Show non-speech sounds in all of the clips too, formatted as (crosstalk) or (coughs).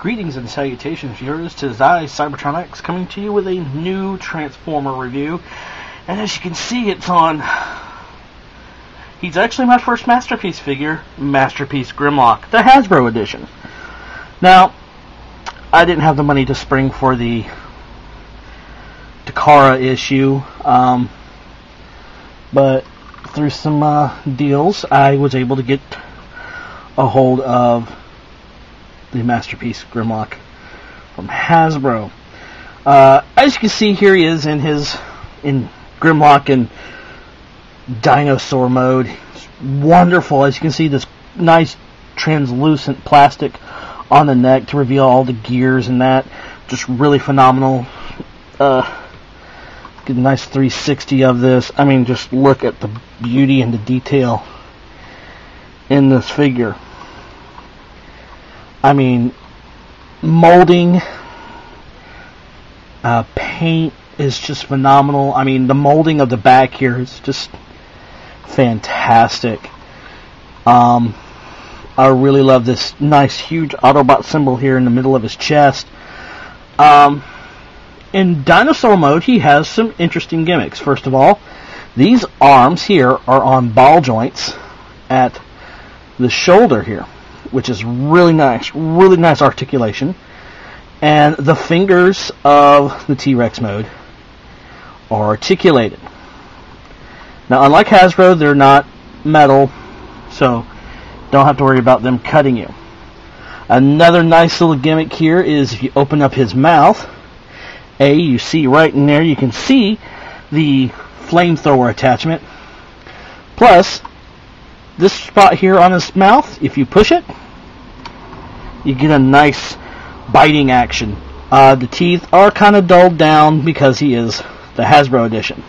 Greetings and salutations, viewers. Tis I, Cybertronax, coming to you with a new Transformer review. And as you can see, it's on. He's actually my first Masterpiece figure, Masterpiece Grimlock, the Hasbro edition. Now, I didn't have the money to spring for the Takara issue, um, but through some uh, deals, I was able to get a hold of the Masterpiece Grimlock from Hasbro. Uh, as you can see, here he is in his in Grimlock and dinosaur mode. It's wonderful. As you can see, this nice translucent plastic on the neck to reveal all the gears and that. Just really phenomenal. Uh, get a nice 360 of this. I mean, just look at the beauty and the detail in this figure. I mean, molding, uh, paint is just phenomenal. I mean, the molding of the back here is just fantastic. Um, I really love this nice, huge Autobot symbol here in the middle of his chest. Um, in dinosaur mode, he has some interesting gimmicks. First of all, these arms here are on ball joints at the shoulder here which is really nice, really nice articulation. And the fingers of the T-Rex mode are articulated. Now, unlike Hasbro, they're not metal, so don't have to worry about them cutting you. Another nice little gimmick here is if you open up his mouth, A, you see right in there, you can see the flamethrower attachment. Plus, this spot here on his mouth, if you push it, you get a nice biting action. Uh, the teeth are kind of dulled down because he is the Hasbro edition.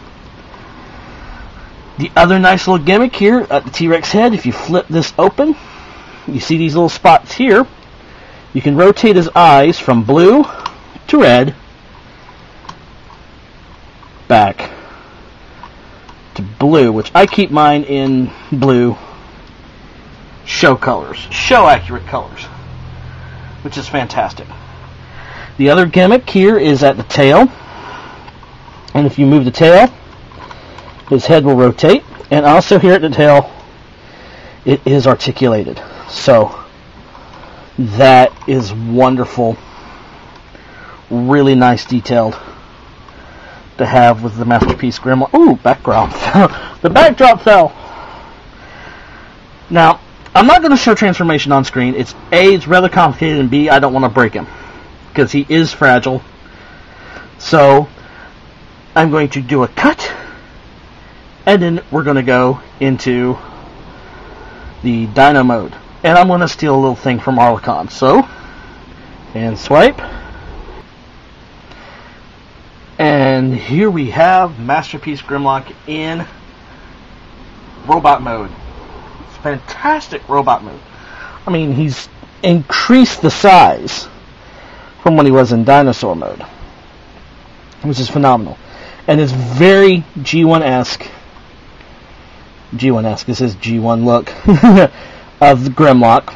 The other nice little gimmick here at the T-Rex head, if you flip this open, you see these little spots here. You can rotate his eyes from blue to red, back to blue, which I keep mine in blue show colors, show accurate colors which is fantastic. The other gimmick here is at the tail, and if you move the tail, his head will rotate, and also here at the tail, it is articulated. So, that is wonderful. Really nice detailed to have with the Masterpiece Grimlock. Ooh, background. (laughs) fell. the backdrop fell. Now, I'm not going to show transformation on screen. It's A, it's rather complicated, and B, I don't want to break him. Because he is fragile. So, I'm going to do a cut, and then we're going to go into the Dino mode. And I'm going to steal a little thing from Arlecon. So, and swipe. And here we have Masterpiece Grimlock in robot mode fantastic robot move. I mean, he's increased the size from when he was in dinosaur mode, which is phenomenal. And it's very G1-esque. G1-esque this is his G1 look (laughs) of Grimlock.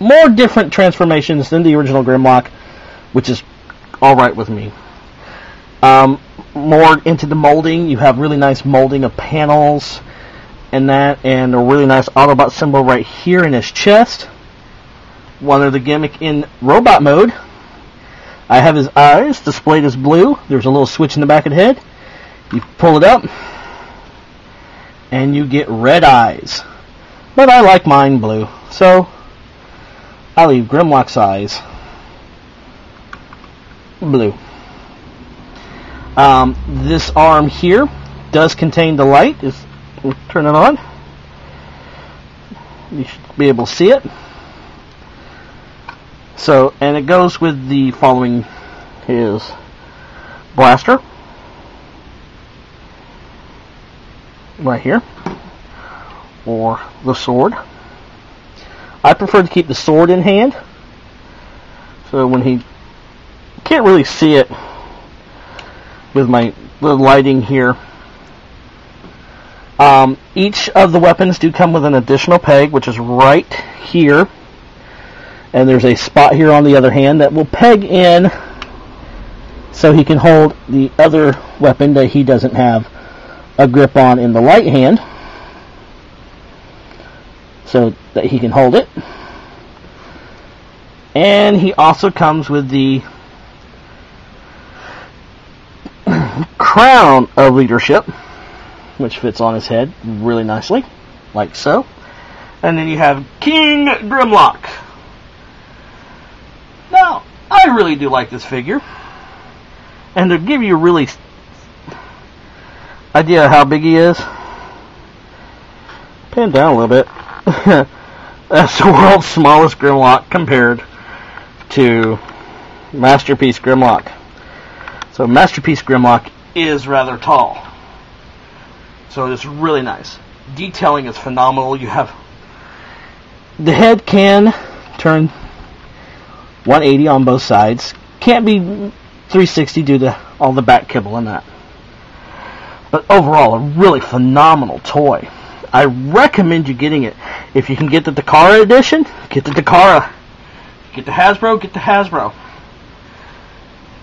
More different transformations than the original Grimlock, which is alright with me. Um, more into the molding. You have really nice molding of panels and that, and a really nice Autobot symbol right here in his chest. One of the gimmick in robot mode. I have his eyes displayed as blue. There's a little switch in the back of the head. You pull it up, and you get red eyes. But I like mine blue, so I leave Grimlock's eyes blue. Um, this arm here does contain the light. It's We'll turn it on. You should be able to see it. So, and it goes with the following his blaster. Right here. Or the sword. I prefer to keep the sword in hand. So when he can't really see it with my lighting here um, each of the weapons do come with an additional peg, which is right here. And there's a spot here on the other hand that will peg in so he can hold the other weapon that he doesn't have a grip on in the right hand so that he can hold it. And he also comes with the (coughs) crown of leadership, which fits on his head really nicely, like so. And then you have King Grimlock. Now, I really do like this figure. And to give you a really idea of how big he is, pan down a little bit. (laughs) That's the world's smallest Grimlock compared to Masterpiece Grimlock. So Masterpiece Grimlock is rather tall. So it's really nice. Detailing is phenomenal. You have the head can turn 180 on both sides. Can't be 360 due to all the back kibble and that. But overall, a really phenomenal toy. I recommend you getting it. If you can get the Takara edition, get the Takara. Get the Hasbro, get the Hasbro.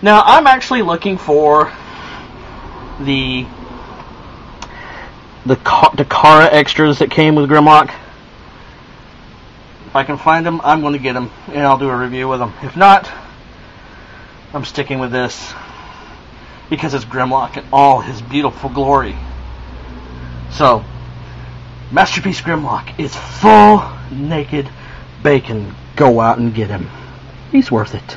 Now, I'm actually looking for the the Takara extras that came with Grimlock. If I can find them, I'm going to get them, and I'll do a review with them. If not, I'm sticking with this because it's Grimlock in all his beautiful glory. So, Masterpiece Grimlock is full naked bacon. Go out and get him. He's worth it.